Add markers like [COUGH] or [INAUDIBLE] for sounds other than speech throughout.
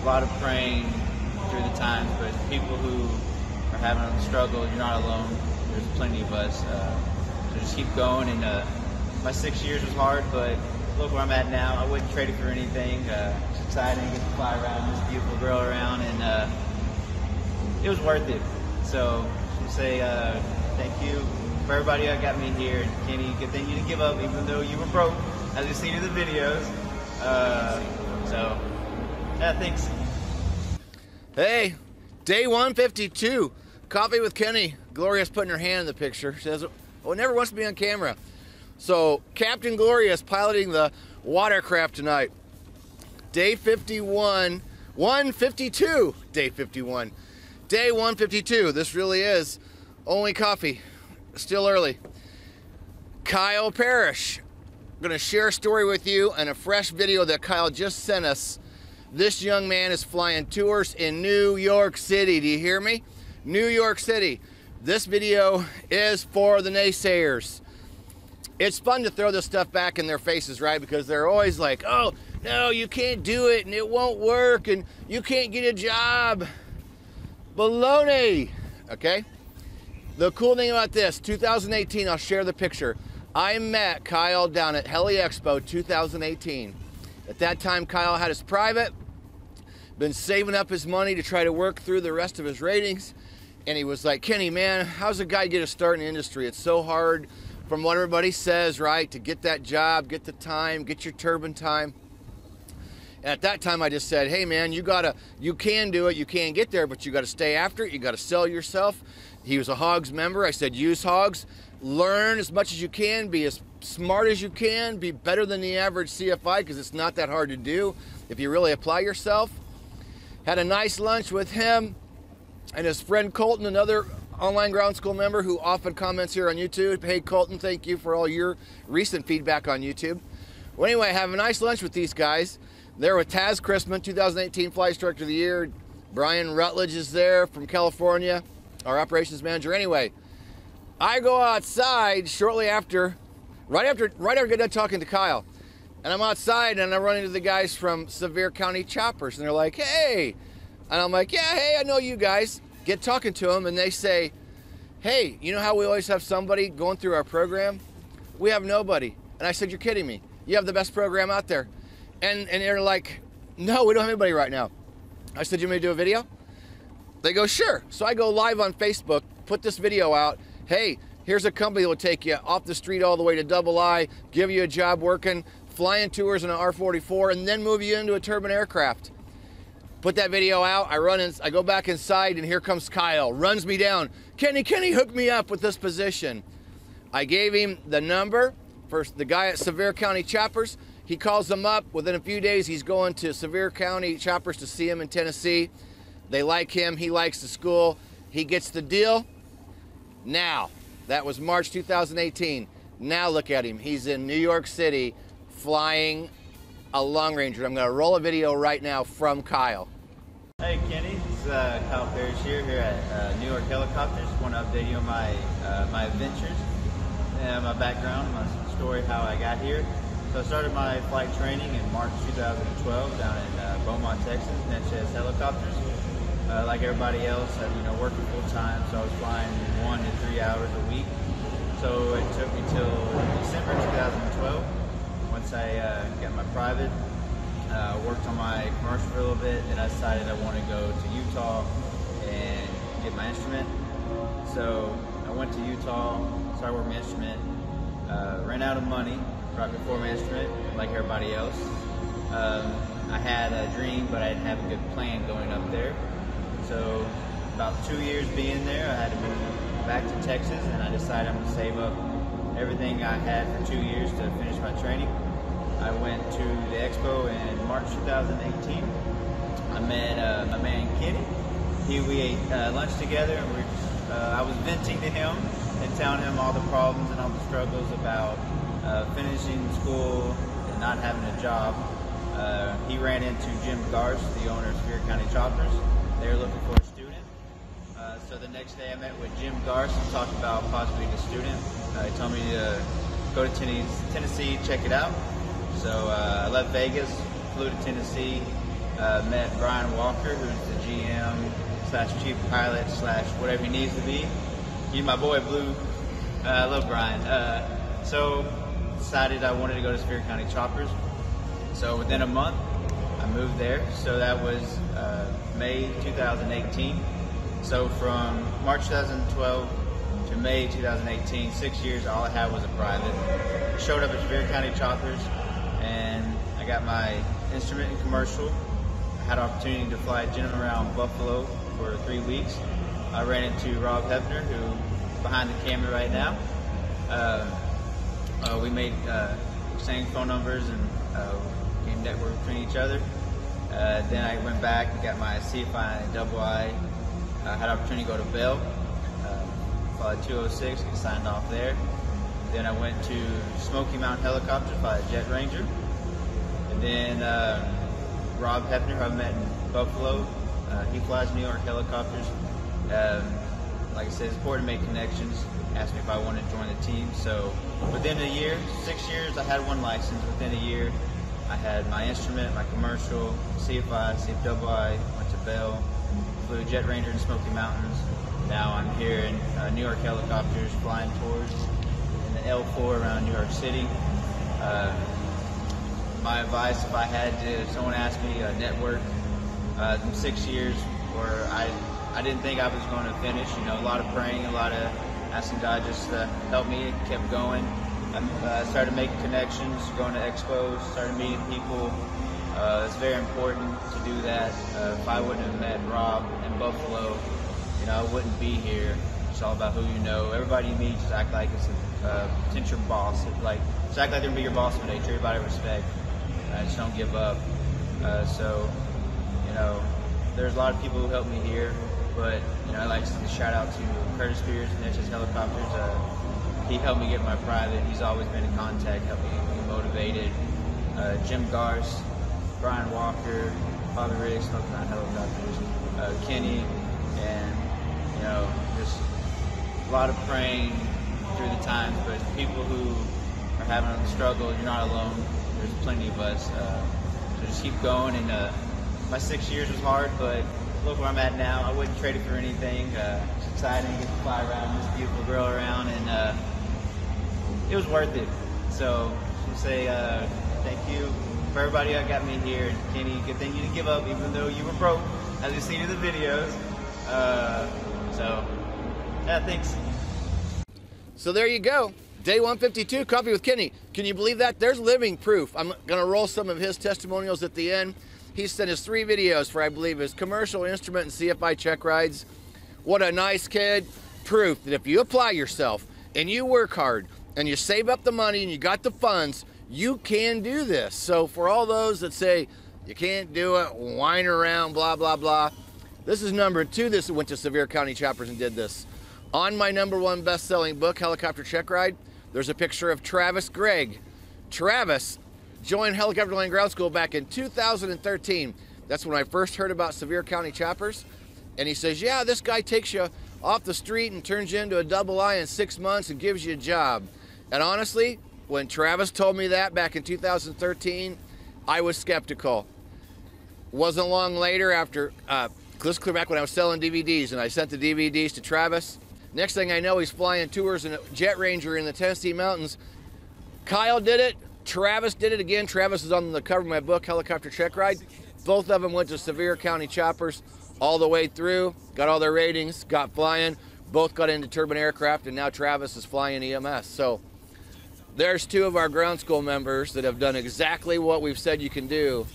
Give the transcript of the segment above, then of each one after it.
a lot of praying through the times, but people who are having a struggle, you're not alone. There's plenty of us. Uh, so just keep going. And uh, my six years was hard, but look where I'm at now. I wouldn't trade it for anything. Uh, it's exciting to get to fly around this beautiful girl around, and uh, it was worth it. So just say uh, thank you for everybody that got me here. And Kenny, good thing you didn't give up, even though you were broke, as you seen in the videos. Uh, so yeah, thanks. Hey, day 152. Coffee with Kenny. Gloria's putting her hand in the picture. She says, "Oh, never wants to be on camera." So Captain Gloria is piloting the watercraft tonight. Day 51, 152. Day 51. Day 152. This really is only coffee. Still early. Kyle Parish. I'm to share a story with you and a fresh video that Kyle just sent us. This young man is flying tours in New York City. Do you hear me? New York City. This video is for the naysayers. It's fun to throw this stuff back in their faces, right? Because they're always like, oh, no, you can't do it and it won't work and you can't get a job. Baloney, okay? The cool thing about this, 2018, I'll share the picture. I met Kyle down at Heli Expo 2018. At that time, Kyle had his private, been saving up his money to try to work through the rest of his ratings. And he was like, Kenny, man, how's a guy get a start in the industry? It's so hard from what everybody says, right? To get that job, get the time, get your turbine time. And at that time, I just said, hey, man, you gotta, you can do it, you can get there, but you gotta stay after it, you gotta sell yourself. He was a Hogs member. I said, use Hogs, learn as much as you can, be as smart as you can, be better than the average CFI because it's not that hard to do if you really apply yourself. Had a nice lunch with him and his friend Colton, another online ground school member who often comments here on YouTube. Hey, Colton, thank you for all your recent feedback on YouTube. Well, anyway, have a nice lunch with these guys. There with Taz Chrisman, 2018 Flight Instructor of the Year. Brian Rutledge is there from California, our operations manager. Anyway, I go outside shortly after, right after, right after I get done talking to Kyle. And I'm outside and I run into the guys from Sevier County Choppers and they're like, hey. And I'm like, yeah, hey, I know you guys. Get talking to them and they say, hey, you know how we always have somebody going through our program? We have nobody. And I said, you're kidding me. You have the best program out there. And, and they're like, no, we don't have anybody right now. I said, you want me to do a video? They go, sure. So I go live on Facebook, put this video out. Hey, here's a company that will take you off the street all the way to Double I, give you a job working, flying tours in an R44, and then move you into a turbine aircraft. Put that video out. I run in, I go back inside, and here comes Kyle. Runs me down. Kenny, Kenny, hook me up with this position. I gave him the number for the guy at Sevier County Choppers. He calls them up. Within a few days, he's going to Sevier County Choppers to see him in Tennessee. They like him. He likes the school. He gets the deal. Now, that was March 2018. Now look at him. He's in New York City flying a long ranger. I'm going to roll a video right now from Kyle. Hey Kenny, this is uh, Kyle Parish here, here at uh, New York Helicopters. Want to update you on my uh, my adventures and my background, my story, how I got here. So I started my flight training in March 2012 down in uh, Beaumont, Texas, Natchez Helicopters. Uh, like everybody else, I, you know, working full time, so I was flying one to three hours a week. So it took me till December 2012. Once I uh, got my private, uh, worked on my commercial for a little bit, and I decided I want to go to Utah and get my instrument. So I went to Utah, started working my instrument, uh, ran out of money right before my instrument, like everybody else. Um, I had a dream, but I didn't have a good plan going up there. So about two years being there, I had to move back to Texas, and I decided I'm gonna save up everything I had for two years to finish my training. I went to the expo in March 2018. I met uh, my man Kenny. He we ate uh, lunch together, and we uh, I was venting to him and telling him all the problems and all the struggles about uh, finishing school and not having a job. Uh, he ran into Jim Garst, the owner of Sevier County Choppers. They were looking for a student. Uh, so the next day I met with Jim Garst and talked about possibly the student. he told me to go to Tennessee, check it out. So uh, I left Vegas, flew to Tennessee, uh, met Brian Walker, who's the GM slash chief pilot slash whatever he needs to be. He's my boy Blue. Uh, I love Brian. Uh, so decided I wanted to go to Sevier County Choppers. So within a month, I moved there. So that was uh, May 2018. So from March 2012 to May 2018, six years, all I had was a private. Showed up at Sevier County Choppers, and I got my instrument and commercial. I had opportunity to fly Jim around Buffalo for three weeks. I ran into Rob Hefner, who behind the camera right now. Uh, uh, we made uh, phone numbers and uh, became network between each other. Uh, then I went back and got my CFI and double I. I had opportunity to go to Bell, uh, 206, get signed off there. Then I went to Smoky Mountain Helicopter, by a Jet Ranger. And then uh, Rob Hefner, who I met in Buffalo, uh, he flies New York helicopters. Um, like I said, it's important to make connections. Asked me if I wanted to join the team. So within a year, six years, I had one license. Within a year, I had my instrument, my commercial, CFI, CFII, went to Bell, flew Jet Ranger in Smoky Mountains. Now I'm here in uh, New York helicopters, flying tours in the L4 around New York City. Uh, my advice, if I had to, if someone asked me, a network, uh, six years where I, I didn't think I was going to finish. You know, a lot of praying, a lot of asking God just to help me. Kept going. I uh, started making connections, going to expos, started meeting people. Uh, it's very important to do that. Uh, if I wouldn't have met Rob in Buffalo, you know, I wouldn't be here. It's all about who you know. Everybody you meet just act like it's a uh, potential boss. It's like just act like they're gonna be your boss one day. Treat everybody with respect. Uh, just don't give up. Uh, so, you know, there's a lot of people who helped me here, but you know, I like to shout out to Curtis Spears and HS Helicopters. He helped me get my private. He's always been in contact, helped me be motivated. Uh, Jim Garst, Brian Walker, Bobby Riggs, Smoky Mountain Helicopters, uh, Kenny, and you know, just a lot of praying through the times. But people who are having a struggle, you're not alone. There's plenty of us. Uh, so just keep going. And uh, my six years was hard, but look where I'm at now. I wouldn't trade it for anything. Uh, it's exciting to get to fly around this beautiful girl around, and uh, it was worth it. So just say uh, thank you for everybody that got me here. Kenny, good thing you didn't give up, even though you were broke, as you seen in the videos. Uh, so yeah, thanks. So there you go. Day 152, Coffee with Kenny. Can you believe that? There's living proof. I'm going to roll some of his testimonials at the end. He sent us three videos for, I believe, his commercial instrument and CFI check rides. What a nice kid. Proof that if you apply yourself and you work hard and you save up the money and you got the funds, you can do this. So for all those that say you can't do it, whine around, blah, blah, blah, this is number two. This went to Sevier County Choppers and did this. On my number one best-selling book, Helicopter Check Ride, there's a picture of Travis Gregg. Travis joined Helicopter Online Ground School back in 2013. That's when I first heard about Sevier County Choppers. And he says, yeah, this guy takes you off the street and turns you into a double I in six months and gives you a job. And honestly, when Travis told me that back in 2013, I was skeptical. Wasn't long later after, uh, let's clear back when I was selling DVDs and I sent the DVDs to Travis. Next thing I know, he's flying tours in a Jet Ranger in the Tennessee mountains. Kyle did it. Travis did it again. Travis is on the cover of my book, Helicopter Check Ride. Both of them went to Sevier County Choppers all the way through, got all their ratings, got flying. Both got into turbine aircraft, and now Travis is flying EMS. So there's two of our ground school members that have done exactly what we've said you can do,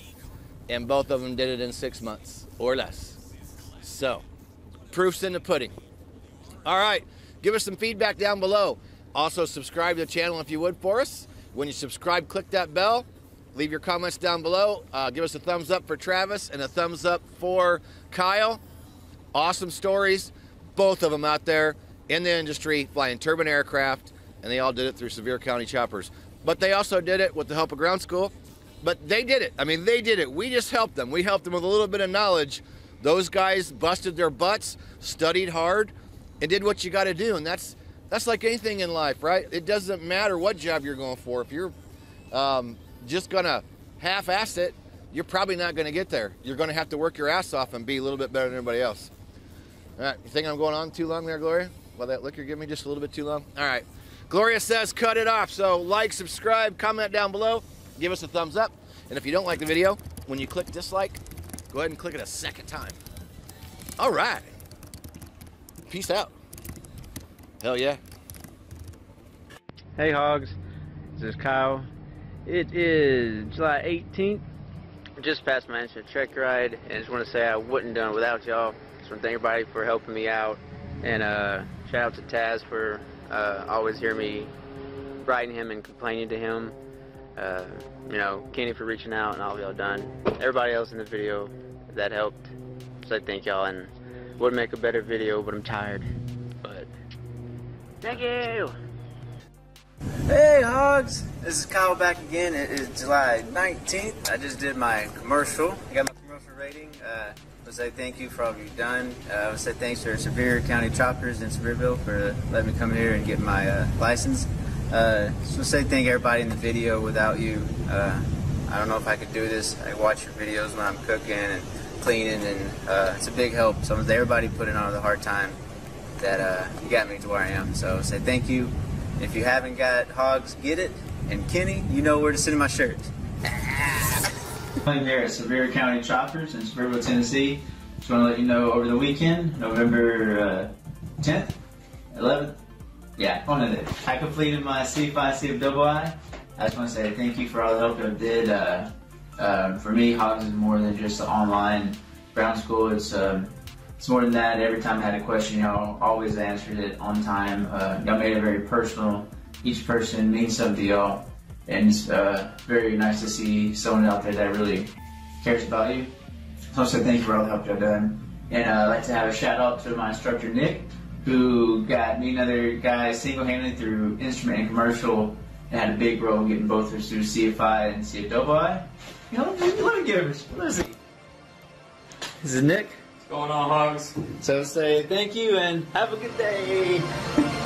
and both of them did it in six months or less. So, proof's in the pudding. All right, give us some feedback down below. Also, subscribe to the channel if you would for us. When you subscribe, click that bell. Leave your comments down below. Uh, give us a thumbs up for Travis and a thumbs up for Kyle. Awesome stories, both of them out there in the industry flying turbine aircraft, and they all did it through Sevier County choppers. But they also did it with the help of ground school. But they did it. I mean, they did it. We just helped them. We helped them with a little bit of knowledge. Those guys busted their butts, studied hard, and did what you got to do. And that's that's like anything in life, right? It doesn't matter what job you're going for. If you're um, just gonna half-ass it, you're probably not going to get there. You're going to have to work your ass off and be a little bit better than everybody else. All right, you think I'm going on too long there, Gloria? Well, that liquor give me just a little bit too long? All right. Gloria says cut it off. So like, subscribe, comment down below, give us a thumbs up. And if you don't like the video, when you click dislike, go ahead and click it a second time. All right. Peace out. Hell yeah. Hey Hogs, this is Kyle. It is July 18th. Just passed my instant check ride, and just want to say I wouldn't done it without y'all. Just want to thank everybody for helping me out, and uh, shout out to Taz for uh, always hear me writing him and complaining to him. Uh, you know, Kenny for reaching out and all of y'all done. Everybody else in the video that helped. So I thank y'all and would make a better video, but I'm tired. But thank you. Hey Hogs, this is Kyle back again. It is July 19th. I just did my commercial. I got my commercial rating. Uh, I say thank you for all you've done. Uh, I to say thanks to Sevier County Choppers in Sevierville for letting me come here and get my uh, license. Uh, to say thank everybody in the video. Without you, uh, I don't know if I could do this. I watch your videos when I'm cooking and cleaning, and uh, it's a big help. So everybody put in on the hard time that uh, you got me to where I am. So say thank you. If you haven't got hogs, get it. And Kenny, you know where to send my shirt. I'm here at Sevier County Choppers in Sevierville, Tennessee. Just want to let you know over the weekend, November uh, 10th, 11th, yeah, one of it. I completed my CFI CFII. I just want to say thank you for all the help you did. Uh, uh, for me, Hogs is more than just the online ground school. It's um, it's more than that. Every time I had a question, y'all always answered it on time. Uh, y'all made it very personal. Each person means something to y'all, and it's uh, very nice to see someone out there that really cares about you. So I say thank you for all the help you've done. And uh, I'd like to have a shout out to my instructor Nick, who got me and other guys single-handedly through instrument and commercial, and had a big role in getting both of us through CFI and CFII. You know, let me give it. Let's see. This is Nick. What's going on, Hogs? So say thank you and have a good day. [LAUGHS]